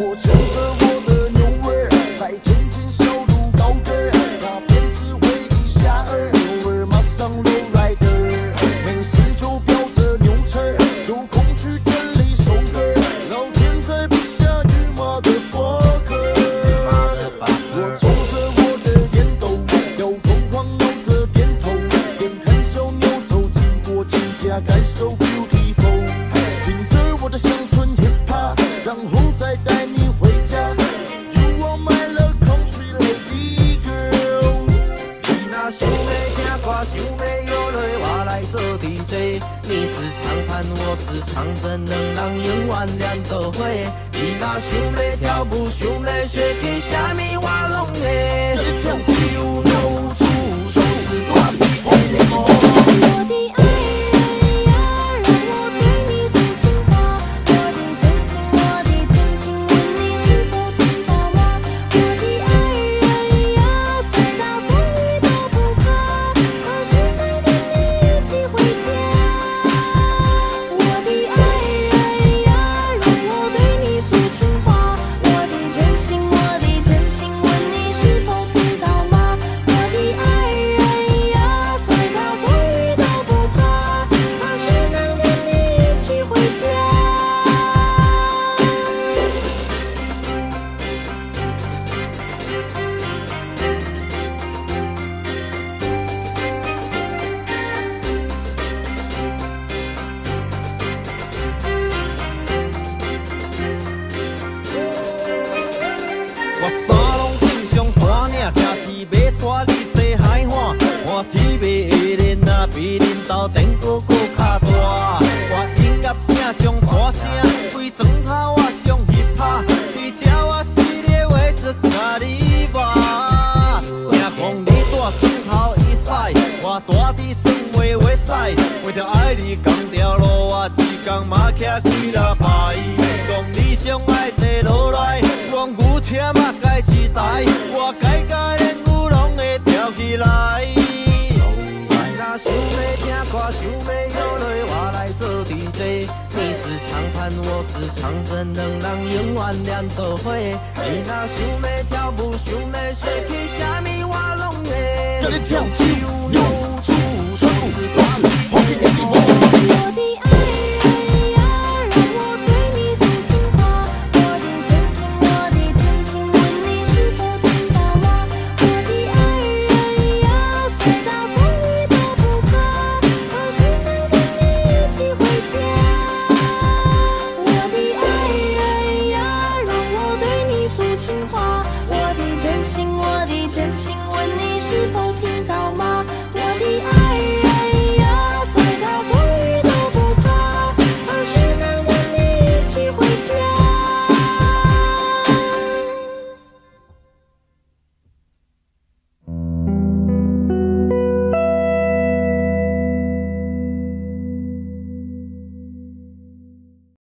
我牵着我的牛儿，在天津小路高跟儿，那辫子围一下儿，牛儿马上 low rider，没事就飙着牛车儿，有空去店里收割，老天在不下雨马的佛克。我抽着我的烟斗，摇头晃脑着点头，眼看小牛走经过亲家，感受 beautiful，听着我的乡村 hip hop，然后再带来做 DJ。你是长盘，我是长针，两人永远连做伙。你若想来跳舞，想来学去啥物，我拢会。比恁兜电锅搁较大。我音乐拼上大声，规床头我上去拍，对这我死的位置甲你骂。听讲你住床头一驶，我住伫床尾尾驶，为着爱你同条路，我一天嘛徛几落排。讲你上爱坐落来，讲牛车嘛想要摇来，我来做 DJ。你是长盘，我是长针，两人永远连做伙。你若想要跳舞，想要学去啥物，我拢会。跟你跳起扭